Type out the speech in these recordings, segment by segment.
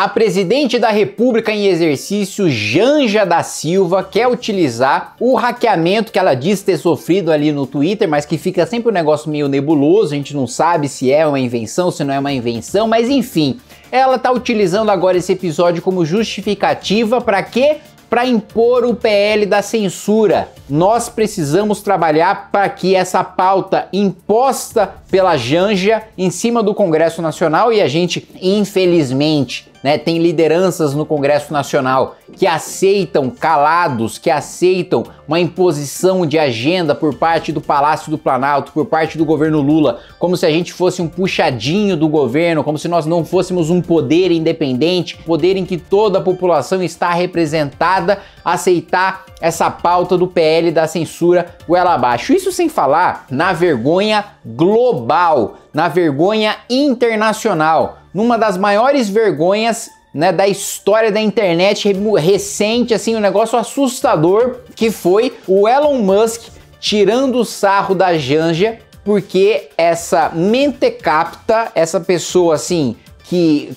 A presidente da República em exercício, Janja da Silva, quer utilizar o hackeamento que ela diz ter sofrido ali no Twitter, mas que fica sempre um negócio meio nebuloso, a gente não sabe se é uma invenção, se não é uma invenção, mas enfim. Ela está utilizando agora esse episódio como justificativa para quê? Para impor o PL da censura. Nós precisamos trabalhar para que essa pauta imposta pela Janja em cima do Congresso Nacional e a gente, infelizmente, né, tem lideranças no Congresso Nacional que aceitam calados, que aceitam uma imposição de agenda por parte do Palácio do Planalto, por parte do governo Lula, como se a gente fosse um puxadinho do governo, como se nós não fôssemos um poder independente, poder em que toda a população está representada, aceitar essa pauta do PL da censura goela abaixo. Isso sem falar na vergonha global, na vergonha internacional, numa das maiores vergonhas né, da história da internet recente, assim, um negócio assustador que foi o Elon Musk tirando o sarro da Janja porque essa mentecapta, essa pessoa assim que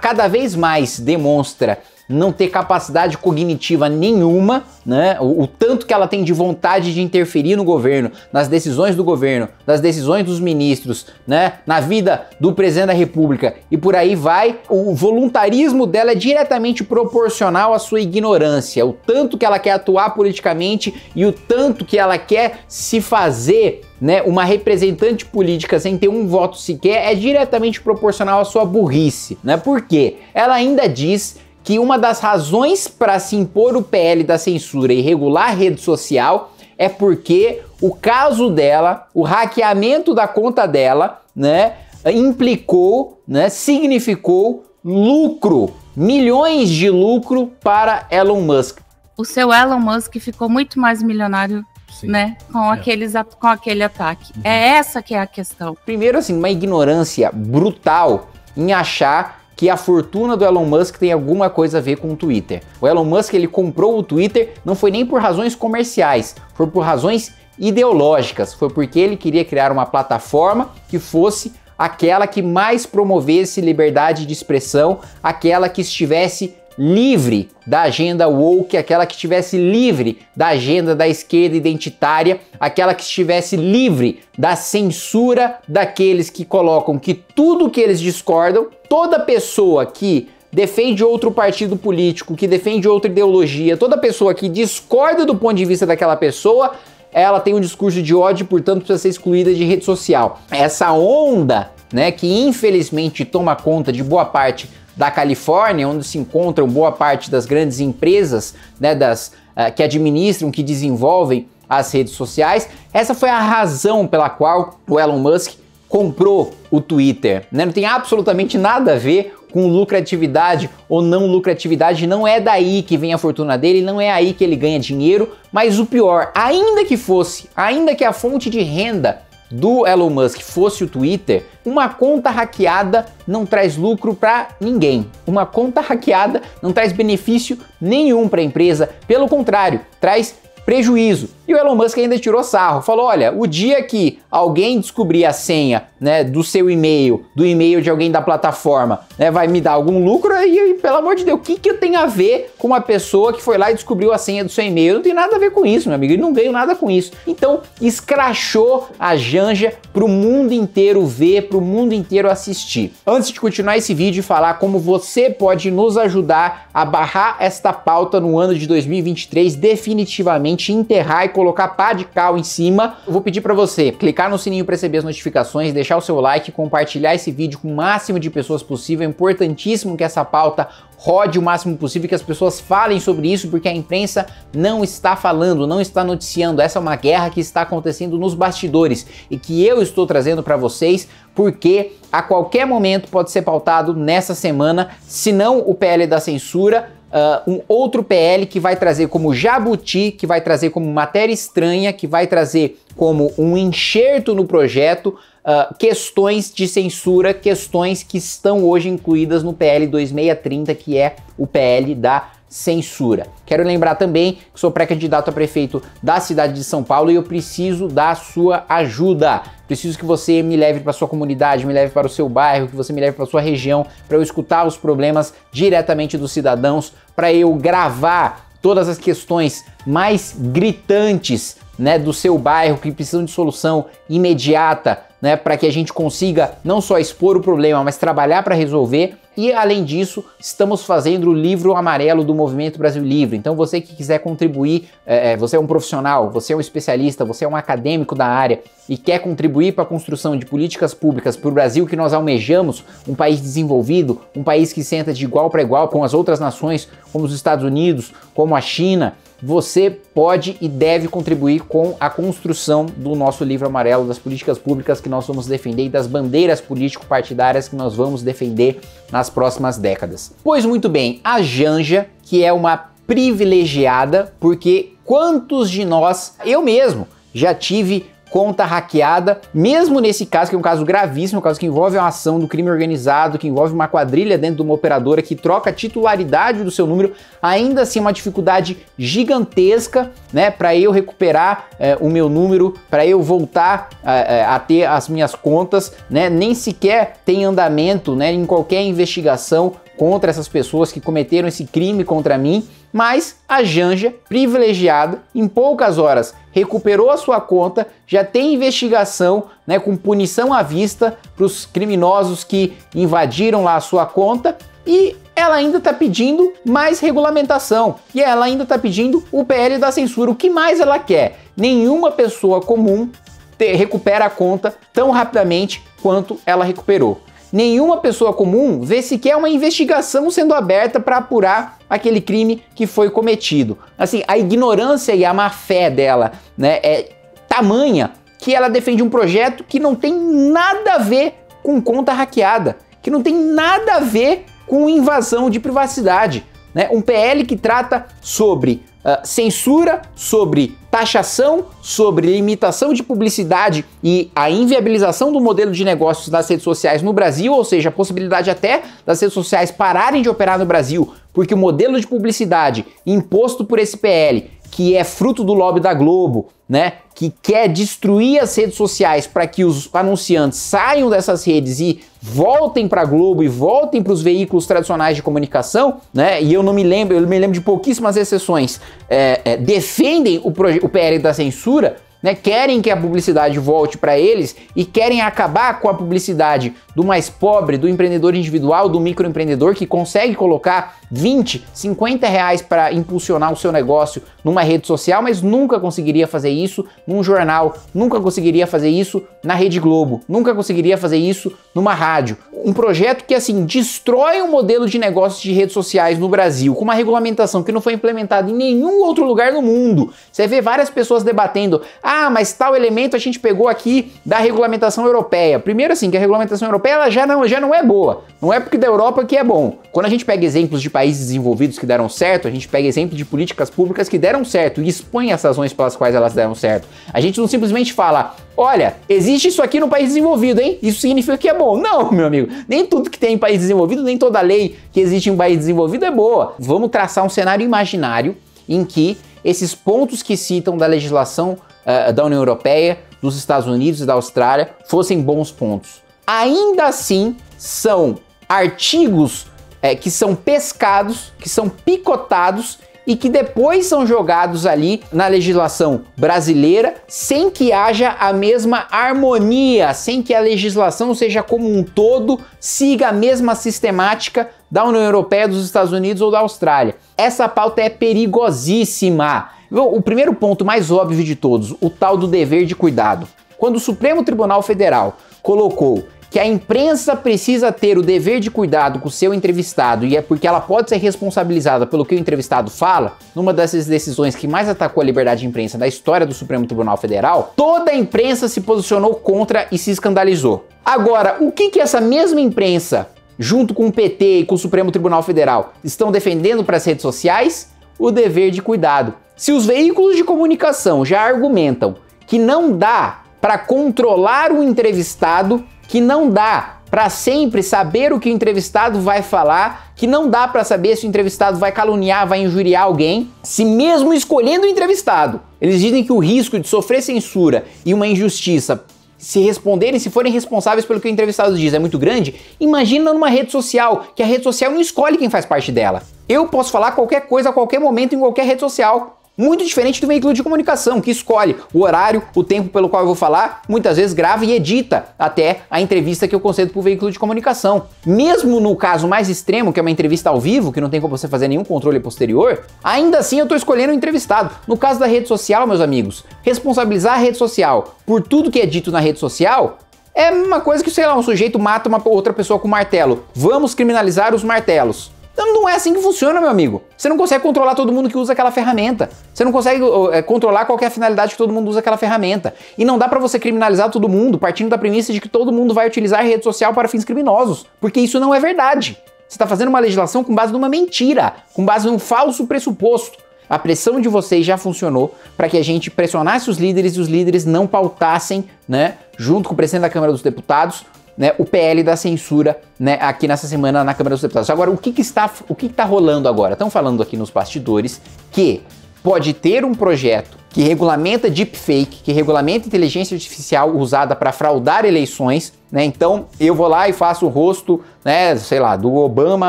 cada vez mais demonstra não ter capacidade cognitiva nenhuma, né? O, o, tanto que ela tem de vontade de interferir no governo, nas decisões do governo, nas decisões dos ministros, né? Na vida do presidente da República e por aí vai. O voluntarismo dela é diretamente proporcional à sua ignorância, o tanto que ela quer atuar politicamente e o tanto que ela quer se fazer né, uma representante política sem ter um voto sequer é diretamente proporcional à sua burrice, né? Por quê? Ela ainda diz que uma das razões para se impor o PL da censura e regular a rede social é porque o caso dela, o hackeamento da conta dela, né, implicou, né, significou lucro, milhões de lucro para Elon Musk. O seu Elon Musk ficou muito mais milionário Sim. né? Com, é. aqueles, com aquele ataque. Uhum. É essa que é a questão. Primeiro, assim, uma ignorância brutal em achar que a fortuna do Elon Musk tem alguma coisa a ver com o Twitter. O Elon Musk ele comprou o Twitter não foi nem por razões comerciais, foi por razões ideológicas, foi porque ele queria criar uma plataforma que fosse aquela que mais promovesse liberdade de expressão, aquela que estivesse livre da agenda woke, aquela que estivesse livre da agenda da esquerda identitária, aquela que estivesse livre da censura daqueles que colocam que tudo que eles discordam, toda pessoa que defende outro partido político, que defende outra ideologia, toda pessoa que discorda do ponto de vista daquela pessoa, ela tem um discurso de ódio, portanto precisa ser excluída de rede social. Essa onda, né, que infelizmente toma conta de boa parte da Califórnia, onde se encontram boa parte das grandes empresas né, das, uh, que administram, que desenvolvem as redes sociais. Essa foi a razão pela qual o Elon Musk comprou o Twitter. Né? Não tem absolutamente nada a ver com lucratividade ou não lucratividade, não é daí que vem a fortuna dele, não é aí que ele ganha dinheiro, mas o pior, ainda que fosse, ainda que a fonte de renda do Elon Musk fosse o Twitter, uma conta hackeada não traz lucro para ninguém. Uma conta hackeada não traz benefício nenhum para a empresa, pelo contrário, traz prejuízo. E o Elon Musk ainda tirou sarro, falou: olha, o dia que alguém descobrir a senha né, do seu e-mail, do e-mail de alguém da plataforma, né, vai me dar algum lucro, aí, pelo amor de Deus, o que, que eu tenho a ver com uma pessoa que foi lá e descobriu a senha do seu e-mail? Não tem nada a ver com isso, meu amigo, eu não ganho nada com isso. Então, escrachou a Janja pro mundo inteiro ver, pro mundo inteiro assistir. Antes de continuar esse vídeo e falar como você pode nos ajudar a barrar esta pauta no ano de 2023, definitivamente enterrar e colocar pá de cal em cima, eu vou pedir para você clicar no sininho para receber as notificações, deixar o seu like, compartilhar esse vídeo com o máximo de pessoas possível. É importantíssimo que essa pauta rode o máximo possível, que as pessoas falem sobre isso, porque a imprensa não está falando, não está noticiando. Essa é uma guerra que está acontecendo nos bastidores e que eu estou trazendo para vocês, porque a qualquer momento pode ser pautado nessa semana, se não o PL da censura, Uh, um outro PL que vai trazer como jabuti, que vai trazer como matéria estranha, que vai trazer como um enxerto no projeto uh, questões de censura, questões que estão hoje incluídas no PL 2630, que é o PL da censura. Quero lembrar também que sou pré-candidato a prefeito da cidade de São Paulo e eu preciso da sua ajuda. Preciso que você me leve para sua comunidade, me leve para o seu bairro, que você me leve para sua região, para eu escutar os problemas diretamente dos cidadãos, para eu gravar todas as questões mais gritantes né, do seu bairro que precisam de solução imediata, né, para que a gente consiga não só expor o problema, mas trabalhar para resolver. E além disso, estamos fazendo o livro amarelo do Movimento Brasil Livre. Então você que quiser contribuir, é, é você é um profissional, você é um especialista, você é um acadêmico da área e quer contribuir para a construção de políticas públicas para o Brasil que nós almejamos, um país desenvolvido, um país que senta de igual para igual com as outras nações, como os Estados Unidos, como a China, você pode e deve contribuir com a construção do nosso livro amarelo, das políticas públicas que nós vamos defender e das bandeiras político-partidárias que nós vamos defender nas próximas décadas. Pois muito bem, a Janja, que é uma privilegiada, porque quantos de nós, eu mesmo, já tive conta hackeada, mesmo nesse caso, que é um caso gravíssimo, um caso que envolve uma ação do crime organizado, que envolve uma quadrilha dentro de uma operadora que troca a titularidade do seu número, ainda assim uma dificuldade gigantesca, né, para eu recuperar é, o meu número, para eu voltar é, a ter as minhas contas, né, nem sequer tem andamento, né, em qualquer investigação contra essas pessoas que cometeram esse crime contra mim, mas a Janja, privilegiada, em poucas horas recuperou a sua conta, já tem investigação né, com punição à vista para os criminosos que invadiram lá a sua conta e ela ainda está pedindo mais regulamentação e ela ainda está pedindo o PL da censura. O que mais ela quer? Nenhuma pessoa comum te, recupera a conta tão rapidamente quanto ela recuperou nenhuma pessoa comum vê sequer uma investigação sendo aberta para apurar aquele crime que foi cometido. Assim, a ignorância e a má fé dela, né, é tamanha que ela defende um projeto que não tem nada a ver com conta hackeada, que não tem nada a ver com invasão de privacidade. Né? Um PL que trata sobre uh, censura, sobre taxação, sobre limitação de publicidade e a inviabilização do modelo de negócios das redes sociais no Brasil, ou seja, a possibilidade até das redes sociais pararem de operar no Brasil, porque o modelo de publicidade imposto por esse PL, que é fruto do lobby da Globo, né, que quer destruir as redes sociais para que os anunciantes saiam dessas redes e voltem para a Globo e voltem para os veículos tradicionais de comunicação, né? E eu não me lembro, eu me lembro de pouquíssimas exceções, é, é, defendem o, o PL da censura né, querem que a publicidade volte para eles e querem acabar com a publicidade do mais pobre, do empreendedor individual, do microempreendedor que consegue colocar 20, 50 reais para impulsionar o seu negócio numa rede social, mas nunca conseguiria fazer isso num jornal, nunca conseguiria fazer isso na Rede Globo, nunca conseguiria fazer isso numa rádio. Um projeto que assim destrói o modelo de negócios de redes sociais no Brasil, com uma regulamentação que não foi implementada em nenhum outro lugar no mundo. Você vê várias pessoas debatendo ah, mas tal elemento a gente pegou aqui da regulamentação europeia. Primeiro assim, que a regulamentação europeia ela já não, já não é boa. Não é porque da Europa que é bom. Quando a gente pega exemplos de países desenvolvidos que deram certo, a gente pega exemplos de políticas públicas que deram certo e expõe as razões pelas quais elas deram certo. A gente não simplesmente fala, olha, existe isso aqui no país desenvolvido, hein? Isso significa que é bom. Não, meu amigo. Nem tudo que tem em país desenvolvido, nem toda lei que existe em um país desenvolvido é boa. Vamos traçar um cenário imaginário em que esses pontos que citam da legislação uh, da União Europeia, dos Estados Unidos e da Austrália fossem bons pontos. Ainda assim, são artigos é, que são pescados, que são picotados e que depois são jogados ali na legislação brasileira sem que haja a mesma harmonia, sem que a legislação seja como um todo siga a mesma sistemática da União Europeia, dos Estados Unidos ou da Austrália. Essa pauta é perigosíssima. O primeiro ponto mais óbvio de todos, o tal do dever de cuidado. Quando o Supremo Tribunal Federal colocou que a imprensa precisa ter o dever de cuidado com o seu entrevistado e é porque ela pode ser responsabilizada pelo que o entrevistado fala, numa dessas decisões que mais atacou a liberdade de imprensa da história do Supremo Tribunal Federal, toda a imprensa se posicionou contra e se escandalizou. Agora, o que que essa mesma imprensa, junto com o PT e com o Supremo Tribunal Federal, estão defendendo para as redes sociais? O dever de cuidado. Se os veículos de comunicação já argumentam que não dá para controlar o entrevistado, que não dá para sempre saber o que o entrevistado vai falar, que não dá para saber se o entrevistado vai caluniar, vai injuriar alguém, se mesmo escolhendo o entrevistado, eles dizem que o risco de sofrer censura e uma injustiça se responderem, se forem responsáveis pelo que o entrevistado diz é muito grande, imagina numa rede social, que a rede social não escolhe quem faz parte dela. Eu posso falar qualquer coisa a qualquer momento em qualquer rede social. Muito diferente do veículo de comunicação, que escolhe o horário, o tempo pelo qual eu vou falar, muitas vezes grava e edita até a entrevista que eu concedo para o veículo de comunicação. Mesmo no caso mais extremo, que é uma entrevista ao vivo, que não tem como você fazer nenhum controle posterior, ainda assim eu estou escolhendo o entrevistado. No caso da rede social, meus amigos, responsabilizar a rede social por tudo que é dito na rede social é uma coisa que, sei lá, um sujeito mata uma outra pessoa com martelo. Vamos criminalizar os martelos. Então não é assim que funciona, meu amigo. Você não consegue controlar todo mundo que usa aquela ferramenta. Você não consegue é, controlar qual a finalidade que todo mundo usa aquela ferramenta. E não dá para você criminalizar todo mundo partindo da premissa de que todo mundo vai utilizar a rede social para fins criminosos, porque isso não é verdade. Você está fazendo uma legislação com base numa mentira, com base num falso pressuposto. A pressão de vocês já funcionou para que a gente pressionasse os líderes e os líderes não pautassem, né, junto com o presidente da Câmara dos Deputados, né, o PL da censura né, aqui nessa semana na Câmara dos Deputados. Agora, o que, que está, o que está rolando agora? Estão falando aqui nos bastidores que pode ter um projeto que regulamenta deepfake, que regulamenta inteligência artificial usada para fraudar eleições, né? Então eu vou lá e faço o rosto, né, sei lá, do Obama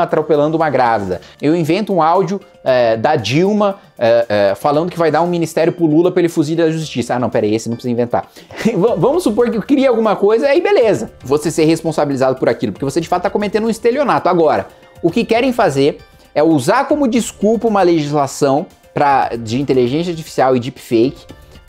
atropelando uma grávida. Eu invento um áudio é, da Dilma é, é, falando que vai dar um ministério pro Lula para ele da justiça. Ah, não, peraí, esse não precisa inventar. Vamos supor que eu cria alguma coisa, aí beleza. Você ser responsabilizado por aquilo, porque você de fato está cometendo um estelionato. Agora, o que querem fazer é usar como desculpa uma legislação pra, de inteligência artificial e deepfake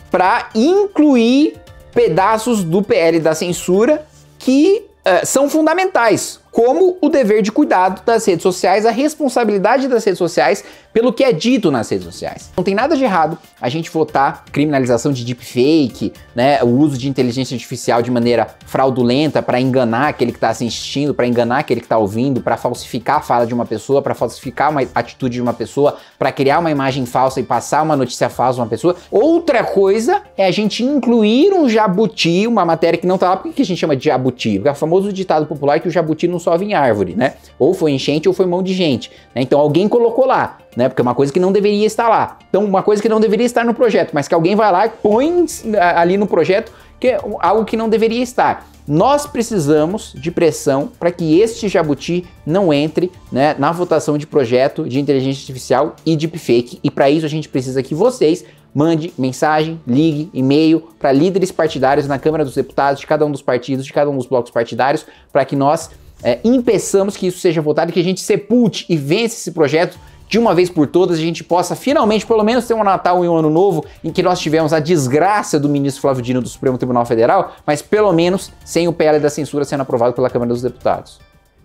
para incluir pedaços do PL da censura que uh, são fundamentais como o dever de cuidado das redes sociais, a responsabilidade das redes sociais pelo que é dito nas redes sociais. Não tem nada de errado a gente votar criminalização de deepfake, né, o uso de inteligência artificial de maneira fraudulenta para enganar aquele que está assistindo, para enganar aquele que está ouvindo, para falsificar a fala de uma pessoa, para falsificar uma atitude de uma pessoa, para criar uma imagem falsa e passar uma notícia falsa de uma pessoa. Outra coisa é a gente incluir um jabuti, uma matéria que não está lá, por que a gente chama de jabuti? Porque é o famoso ditado popular que o jabuti não sobe em árvore, né? Ou foi enchente ou foi mão de gente. Né? Então alguém colocou lá, né? Porque é uma coisa que não deveria estar lá. Então, uma coisa que não deveria estar no projeto, mas que alguém vai lá e põe ali no projeto que é algo que não deveria estar. Nós precisamos de pressão para que este jabuti não entre né, na votação de projeto de inteligência artificial e deepfake. E para isso a gente precisa que vocês mande mensagem, ligue, e-mail para líderes partidários na Câmara dos Deputados de cada um dos partidos, de cada um dos blocos partidários, para que nós é, impeçamos que isso seja votado, que a gente sepulte e vence esse projeto de uma vez por todas, a gente possa finalmente, pelo menos, ter um Natal e um Ano Novo em que nós tivemos a desgraça do ministro Flávio Dino do Supremo Tribunal Federal, mas pelo menos sem o PL da censura sendo aprovado pela Câmara dos Deputados.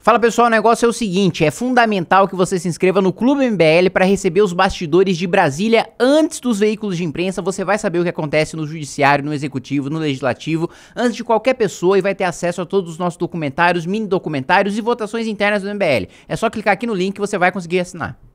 Fala pessoal, o negócio é o seguinte: é fundamental que você se inscreva no Clube MBL para receber os bastidores de Brasília antes dos veículos de imprensa. Você vai saber o que acontece no Judiciário, no Executivo, no Legislativo, antes de qualquer pessoa e vai ter acesso a todos os nossos documentários, mini documentários e votações internas do MBL. É só clicar aqui no link que você vai conseguir assinar.